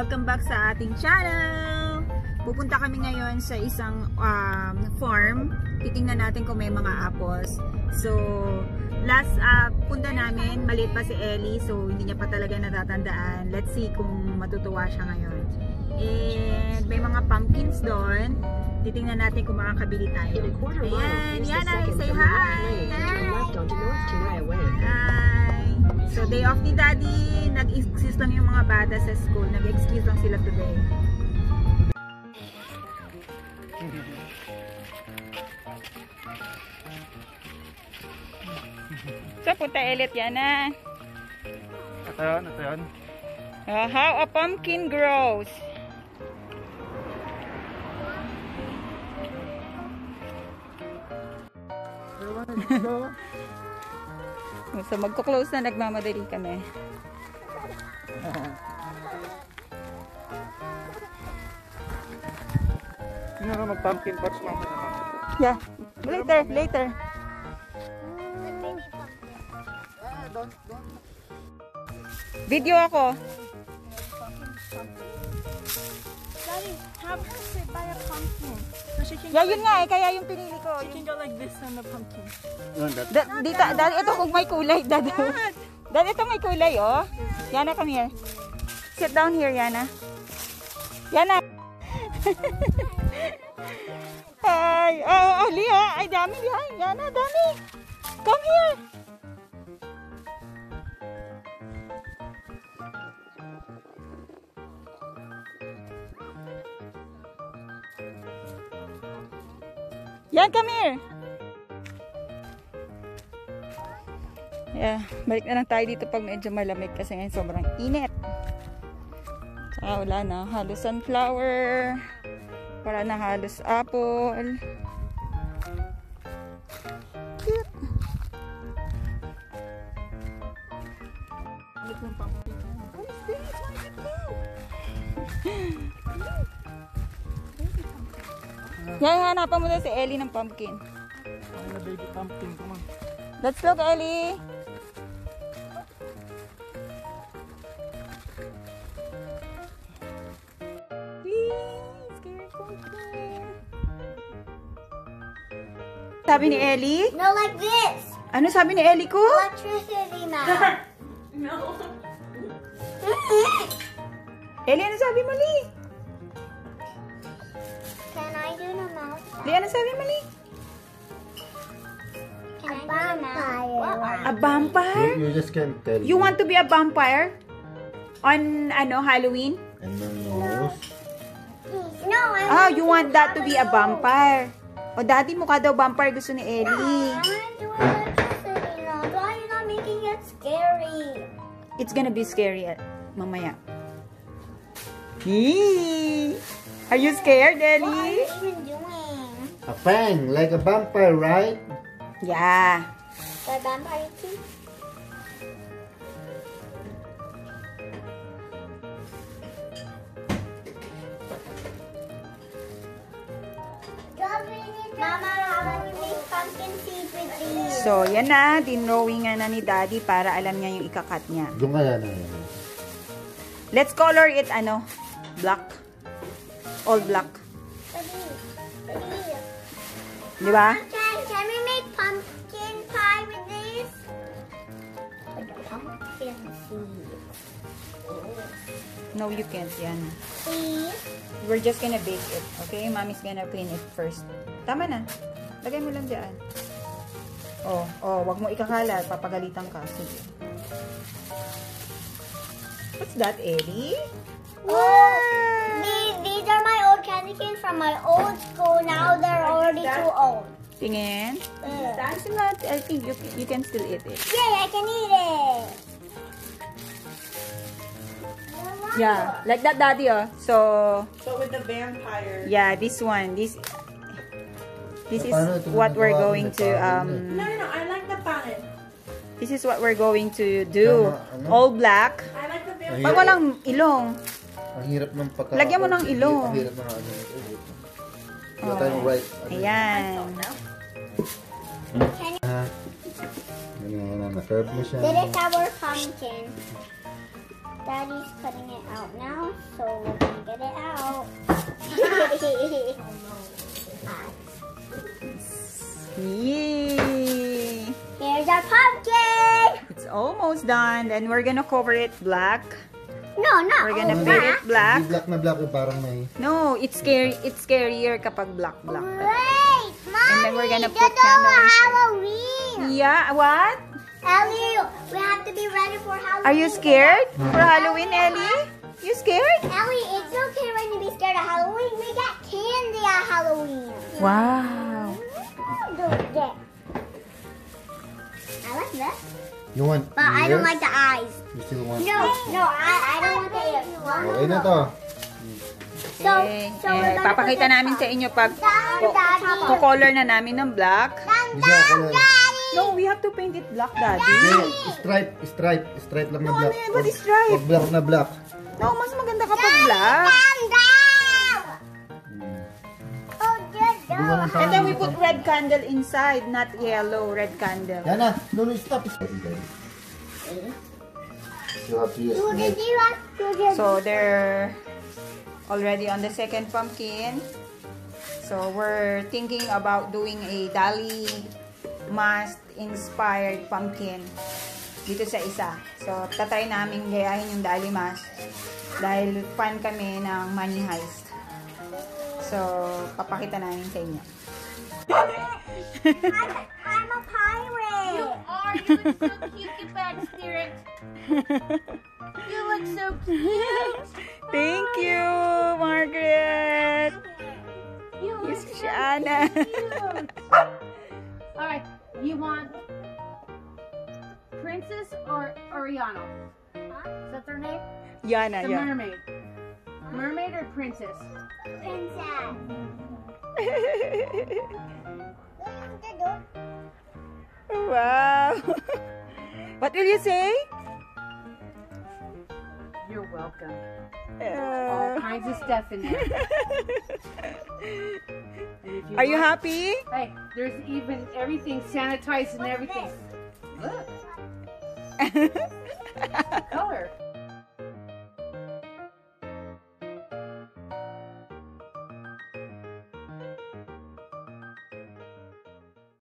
Welcome back sa ating channel! Pupunta kami ngayon sa isang um, farm. Titingnan natin kung may mga apples. So, last uh, punta namin, maliit pa si Ellie. So, hindi niya pa talaga natatandaan. Let's see kung matutuwa siya ngayon. And may mga pumpkins doon. Titingnan natin kung makakabili tayo. Ayan, Yana, say hi! Hi! So, day off ni Daddy. Nag-excuse lang yung mga bata sa school. Nag-excuse lang sila today. So, punta Elliot yan na. Ito yun, ito yun. Uh, how a pumpkin grows. So, magko-close na. Nagmamadali kami. Sino ka mag-pumpkin patch naman? Yeah. Later, later. Video ako. Daddy, have her sit by a pumpkin. So she can, Yeah, yun nga eh. Kaya yung pinili ko. she can go like this on the pumpkin. Da, dito, dad, ito kung may kulay, dad. Dad, ito may kulay, oh. Yana, come here. Sit down here, Yana. Yana. Ay, oh, oh, Lia. Ay, dami, Lia. Yana, dami. Come here. Yan, come here. Yeah, balik na lang tayo dito pag medyo malamig kasi ngayon sobrang init. Tsaka wala na, halos sunflower. Wala na halos apple. Cute. What is this? What is this? Yan, hanapan mo na si Ellie ng pumpkin. Ano na baby pumpkin ko man. Let's look, Ellie. Sabi ni Ellie? No, like this. Ano sabi ni Ellie ko? Electricity now. Ellie, ano sabi mo, Lee? Do mouse? Lee, ano sabi Lee? Can the mouse? A vampire? You, you just can't tell. You want to be a vampire? On, ano, Halloween? And then nose. No, I Ah, you want that to be a vampire. O, daddy, mukha daw vampire gusto ni Ellie. I want to now. Why are you not making it scary? It's gonna be scary at mamaya. Eee! Are you scared, What are Ellie? you even doing? A fang, like a vampire, right? Yeah. The vampire these? So, yan na. Dinrawingan na ni daddy para alam niya yung ikakat niya. Doon kaya na. Let's color it, ano, black. All black. Di ba? Can, can we make pumpkin pie with this? Pumpkin seed. No, you can't. Yan. Please. We're just gonna bake it. Okay? Mommy's gonna clean it first. Tama na. Lagay mo lang dyan. Oh, oh, wag mo ikakalat. Papagalitan ka. Sige. What's that, Ellie? These, these are my old candy canes from my old school. Now they're already too old. Tingin. Ugh. It's not, I think you, you can still eat it. Yay, I can eat it. Yeah, like that, daddy, oh. So, So with the vampire. yeah, this one. This this is what we're going to, um, No, no, no. I like the pangit. this is what we're going to do. All black. I like the vampire. Pag hirap- walang ilong. Ang hirap ng pagka... Lagyan mo ng ilong. Ang hirap ng ano nito. Wala Oh. tayong right. Ano, Ayan. ha? Ano, ano, na-curve mo siya. This is our pumpkin. Daddy's cutting it out now, so we're gonna get it out. Yay! Here's our pumpkin. It's almost done. Then we're gonna cover it black. No, not We're gonna oh, all paint black. it black. Yung black na black yung parang may... No, it's scary. It's scarier kapag black black. Wait, mommy, then we're gonna put candles. Halloween. Yeah, what? Ellie, we have to be ready for Halloween. Are you scared for Halloween, Ellie? You scared? Ellie, it's okay when you be scared of Halloween. We got candy at Halloween. Wow. Mm, I like that. You want But I don't ears? like the eyes. You still want... No, no, I, I don't want the ears. Okay na to. So, so Eh, papakita namin sa inyo pag Daddy. ko-color na namin ng black. Daddy. No, we have to paint it black, Daddy. Hindi, stripe, stripe, stripe lang na No, black. ano yan? What is stripe? Pag black na black. No, mas maganda kapag black. Ba lang And then we put red candle inside, not yellow, red candle. Yan na. No, no, stop. Stop. You have to use. So they're already on the second pumpkin. So we're thinking about doing a Dali mask inspired pumpkin dito sa isa. So tatry namin gayahin yung Dali mask dahil fan kami ng Money Heist. So papakita namin sa inyo. I'm, I'm a pirate. You are. You look so cute, you bad spirit. You look so cute. Thank you, Margaret! You look Yes, Shana. All right, you want Princess or Oriana? Is that their name? Yana, The yeah. mermaid. Mermaid or princess? Princess. wow. what will you say? You're welcome. All Uh, kinds of stuff in there. If are you want- happy? Hey, there's even everything sanitized and everything. Look, color.